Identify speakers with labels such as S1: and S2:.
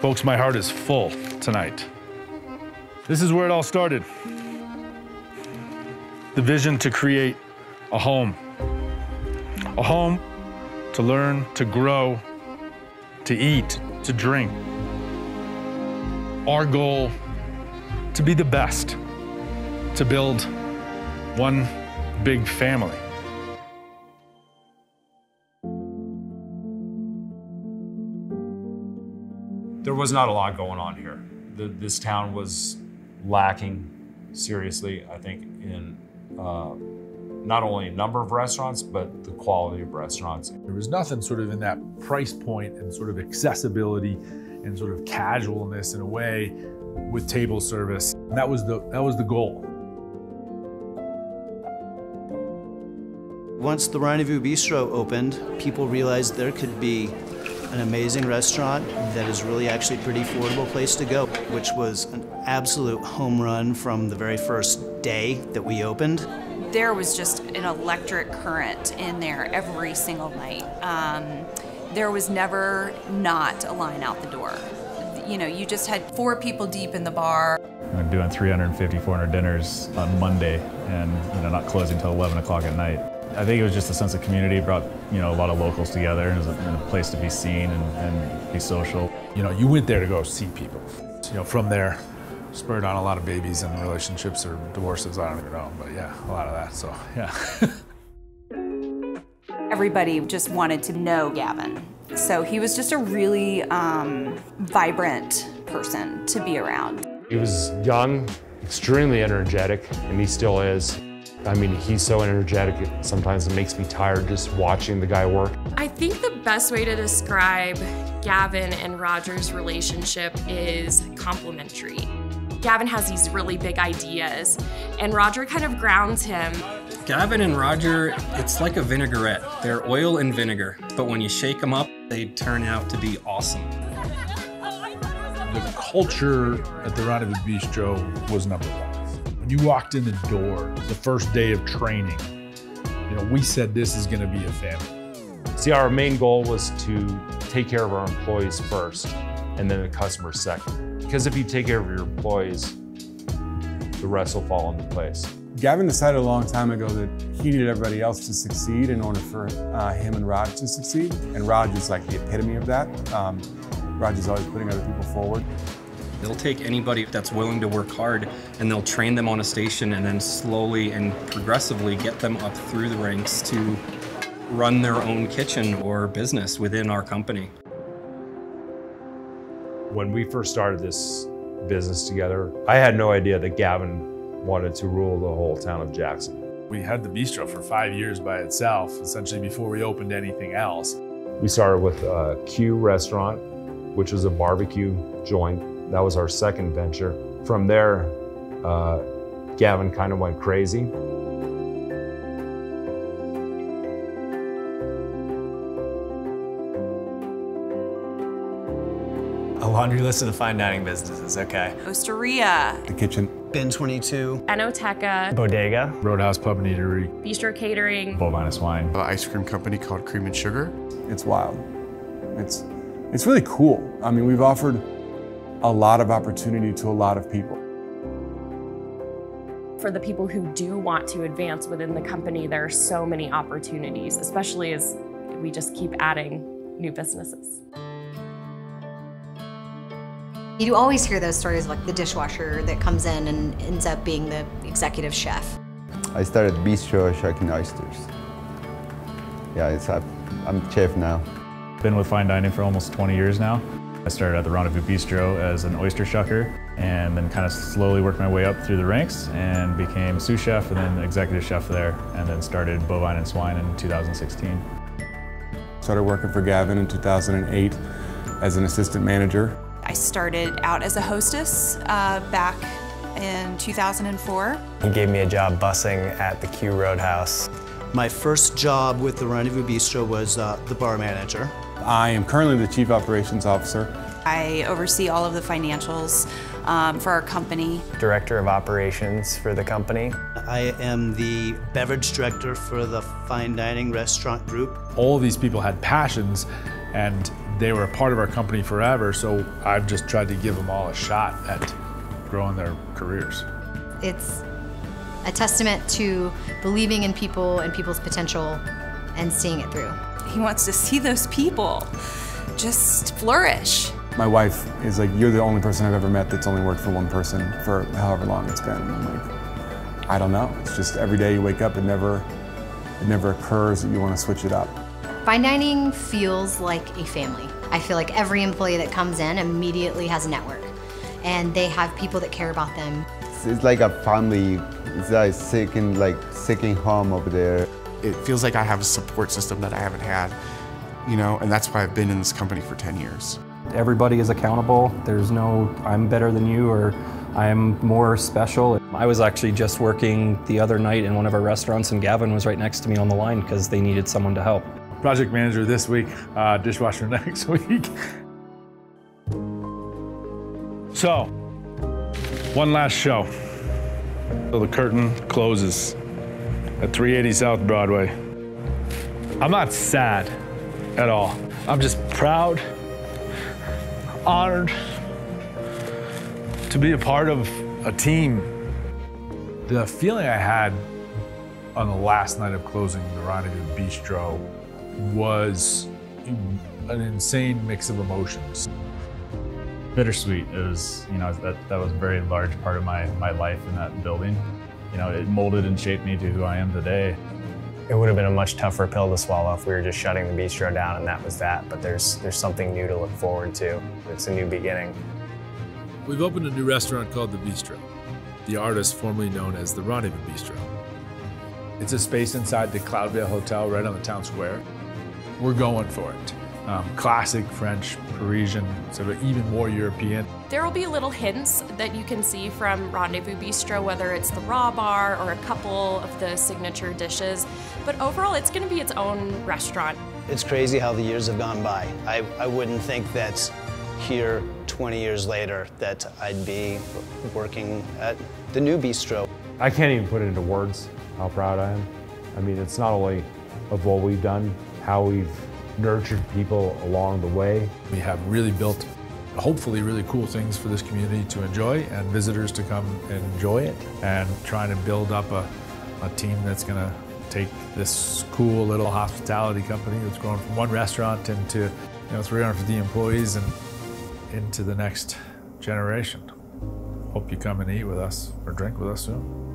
S1: Folks, my heart is full tonight. This is where it all started. The vision to create a home. A home to learn, to grow, to eat, to drink. Our goal to be the best, to build one big family.
S2: There was not a lot going on here. The, this town was lacking seriously, I think, in uh, not only number of restaurants, but the quality of restaurants.
S1: There was nothing sort of in that price point and sort of accessibility and sort of casualness in a way with table service. And that was the that was the goal.
S3: Once the Rendezvous Bistro opened, people realized there could be an amazing restaurant that is really actually a pretty affordable place to go, which was an absolute home run from the very first day that we opened.
S4: There was just an electric current in there every single night. Um, there was never not a line out the door. You know, you just had four people deep in the bar.
S5: We're doing 350, 400 dinners on Monday and, you know, not closing until 11 o'clock at night. I think it was just a sense of community, brought you know a lot of locals together, and it was a, and a place to be seen and, and, be social.
S1: You know, you went there to go see people. You know, from there, spurred on a lot of babies and relationships or divorces. I don't even know, but yeah, a lot of that. So
S4: yeah. Everybody just wanted to know Gavin, so he was just a really um, vibrant person to be around.
S6: He was young, extremely energetic, and he still is. I mean, he's so energetic, sometimes it makes me tired just watching the guy work.
S7: I think the best way to describe Gavin and Roger's relationship is complementary. Gavin has these really big ideas, and Roger kind of grounds him.
S8: Gavin and Roger, it's like a vinaigrette. They're oil and vinegar, but when you shake them up, they turn out to be awesome.
S1: The culture at the Rendezvous Bistro was number one. When you walked in the door, the first day of training, you know, we said this is going to be a family.
S6: See, our main goal was to take care of our employees first and then the customers second. Because if you take care of your employees, the rest will fall into place.
S9: Gavin decided a long time ago that he needed everybody else to succeed in order for uh, him and Raj to succeed. And Raj is like the epitome of that. Um, Raj is always putting other people forward.
S8: They'll take anybody that's willing to work hard and they'll train them on a station and then slowly and progressively get them up through the ranks to run their own kitchen or business within our company.
S6: When we first started this business together, I had no idea that Gavin wanted to rule the whole town of Jackson.
S1: We had the bistro for five years by itself, essentially before we opened anything else.
S6: We started with a Q restaurant, which was a barbecue joint that was our second venture. From there, uh, Gavin kind of went crazy.
S10: A laundry list of the fine dining businesses, okay.
S4: Osteria.
S9: The kitchen.
S3: Bin 22.
S7: Enoteca.
S10: Bodega.
S1: Roadhouse Pub and Eatery.
S7: Bistro Catering.
S5: Bovine Wine.
S11: An ice cream company called Cream and Sugar.
S9: It's wild. It's, it's really cool. I mean, we've offered a lot of opportunity to a lot of people.
S7: For the people who do want to advance within the company, there are so many opportunities, especially as we just keep adding new businesses.
S12: You do always hear those stories like the dishwasher that comes in and ends up being the executive chef.
S13: I started Bistro Shark Oysters. Yeah, it's, I'm chef now.
S5: Been with fine dining for almost 20 years now. I started at the Rendezvous Bistro as an oyster shucker and then kind of slowly worked my way up through the ranks and became sous chef and then executive chef there and then started Bovine and Swine in 2016.
S9: Started working for Gavin in 2008 as an assistant manager.
S4: I started out as a hostess uh, back in 2004.
S10: He gave me a job bussing at the Q Roadhouse.
S3: My first job with the Rendezvous Bistro was uh, the bar manager.
S9: I am currently the Chief Operations Officer.
S4: I oversee all of the financials um, for our company.
S10: Director of Operations for the company.
S3: I am the beverage director for the fine dining restaurant group.
S1: All of these people had passions and they were a part of our company forever, so I've just tried to give them all a shot at growing their careers.
S12: It's a testament to believing in people and people's potential and seeing it through.
S4: He wants to see those people just flourish.
S9: My wife is like, you're the only person I've ever met that's only worked for one person for however long it's been. And I'm like, I don't know. It's just every day you wake up, it never, it never occurs that you want to switch it up.
S12: Fine dining feels like a family. I feel like every employee that comes in immediately has a network and they have people that care about them.
S13: It's, it's like a family. It's like second, like second home over there.
S11: It feels like I have a support system that I haven't had, you know, and that's why I've been in this company for 10 years.
S8: Everybody is accountable. There's no, I'm better than you or I'm more special. I was actually just working the other night in one of our restaurants and Gavin was right next to me on the line because they needed someone to help.
S1: Project manager this week, uh, dishwasher next week. So, one last show. So the curtain closes at 380 South Broadway. I'm not sad at all. I'm just proud, honored to be a part of a team. The feeling I had on the last night of closing the Rendezvous Bistro was an insane mix of emotions.
S5: Bittersweet. It was, you know, that, that was a very large part of my, my life in that building. You know, it molded and shaped me to who I am today.
S10: It would have been a much tougher pill to swallow if we were just shutting the bistro down and that was that. But there's there's something new to look forward to. It's a new beginning.
S1: We've opened a new restaurant called The Bistro, the artist formerly known as the Rendezvous Bistro. It's a space inside the Cloudveil Hotel right on the town square. We're going for it. Um, classic French, Parisian, sort of even more European.
S7: There will be little hints that you can see from Rendezvous Bistro, whether it's the raw bar or a couple of the signature dishes. But overall, it's going to be its own restaurant.
S3: It's crazy how the years have gone by. I, I wouldn't think that here 20 years later that I'd be working at the new bistro.
S6: I can't even put it into words how proud I am. I mean, it's not only of what we've done, how we've nurtured people along the way.
S1: We have really built, hopefully, really cool things for this community to enjoy and visitors to come and enjoy it. And trying to build up a, a team that's going to take this cool little hospitality company that's grown from one restaurant into you know 350 employees and into the next generation. Hope you come and eat with us or drink with us soon.